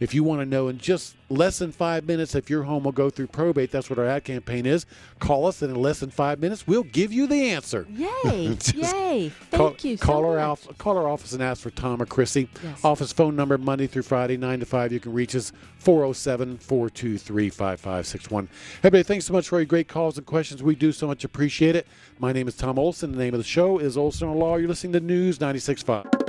If you want to know in just less than five minutes if your home will go through probate, that's what our ad campaign is. Call us, and in less than five minutes, we'll give you the answer. Yay! Yay! Yay! Call, Thank you so call our off, call our office and ask for Tom or Chrissy. Yes. Office phone number Monday through Friday, 9 to 5. You can reach us 407 423 5561. Everybody, thanks so much for your great calls and questions. We do so much appreciate it. My name is Tom Olsen. The name of the show is Olsen Law. You're listening to News 96.5.